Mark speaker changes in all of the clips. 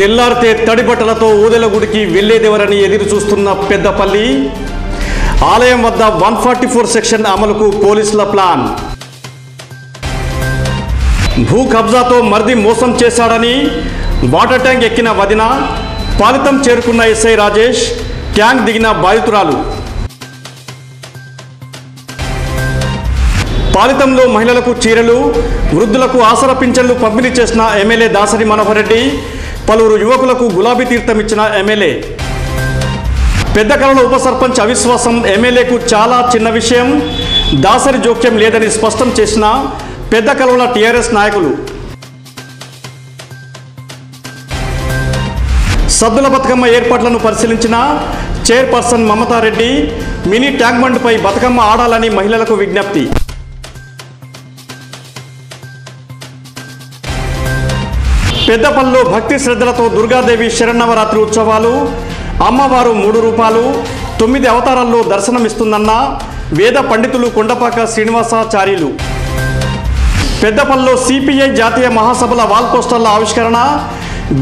Speaker 1: తెల్లారితే తడిబట్టలతో ఊదెలగుడికి వెళ్ళేదెవరని ఎదురు చూస్తున్న పెద్దపల్లి ఆలయం వద్ద వన్ ఫార్టీ ఫోర్ సెక్షన్ అమలుకు పోలీసుల ప్లాన్. భూ కబ్జాతో మరిది మోసం చేశాడని వాటర్ ట్యాంక్ ఎక్కిన వదిన పాలితం చేరుకున్న ఎస్ఐ రాజేష్ ట్యాంక్ దిగిన బాధితురాలు. పాలితంలో మహిళలకు చీరలు వృద్ధులకు ఆసర పింఛన్లు పంపిణీ చేసిన ఎమ్మెల్యే దాసరి మనోహర్ రెడ్డి పలువురు యువకులకు గులాబీ తీర్థం ఇచ్చిన ఎమ్మెల్యే. పెద్ద కళల ఉప సర్పంచ్ అవిశ్వాసం ఎమ్మెల్యేకు చాలా చిన్న విషయం. దాసరి జోక్యం లేదని స్పష్టం చేసిన పెద్ద కళల టీఆర్ఎస్ నాయకులు. సద్దుల బతుకమ్మ ఏర్పాట్లను పరిశీలించిన చైర్పర్సన్ మమతారెడ్డి మినీ ట్యాంక్ బండ్పై బతుకమ్మ ఆడాలని మహిళలకు విజ్ఞప్తి. పెద్దపల్లిలో భక్తి శ్రద్ధలతో దుర్గాదేవి శరణవరాత్రి ఉత్సవాలు అమ్మవారు మూడు రూపాలు తొమ్మిది అవతారాల్లో దర్శనమిస్తుందన్న వేద పండితులు కొండపాక శ్రీనివాసాచార్యులు. పెద్దపల్లిలో సిపిఐ జాతీయ మహాసభల వాల్ పోస్టర్ల ఆవిష్కరణ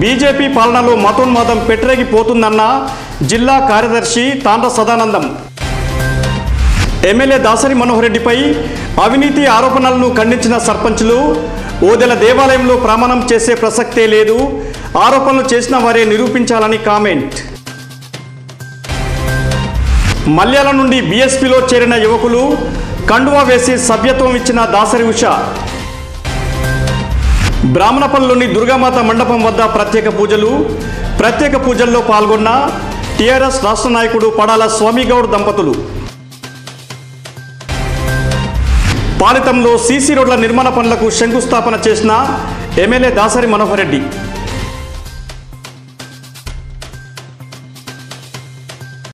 Speaker 1: బీజేపీ పాలనలో మతోన్మాదం పెట్టరేగిపోతుందన్న జిల్లా కార్యదర్శి తాండ్ర సదానందం. ఎమ్మెల్యే దాసరి మనోహర్ రెడ్డిపై అవినీతి ఆరోపణలను ఖండించిన సర్పంచ్లు ఓదెల దేవాలయంలో ప్రమాణం చేసే ప్రసక్తే లేదు. ఆరోపణలు చేసిన వారే నిరూపించాలని కామెంట్. మల్యాల నుండి బీఎస్పీలో చేరిన యువకులు కండువా వేసి సభ్యత్వం ఇచ్చిన దాసరి ఉష. బ్రాహ్మణపల్లిలోని దుర్గామాత మండపం వద్ద ప్రత్యేక పూజలు ప్రత్యేక పూజల్లో పాల్గొన్న టీఆర్ఎస్ రాష్ట్ర నాయకుడు పడాల స్వామిగౌడ్ దంపతులు. పాలితంలో సీసీ రోడ్ల నిర్మాణ పనులకు శంకుస్థాపన చేసిన ఎమ్మెల్యే దాసరి మనోహర్ రెడ్డి.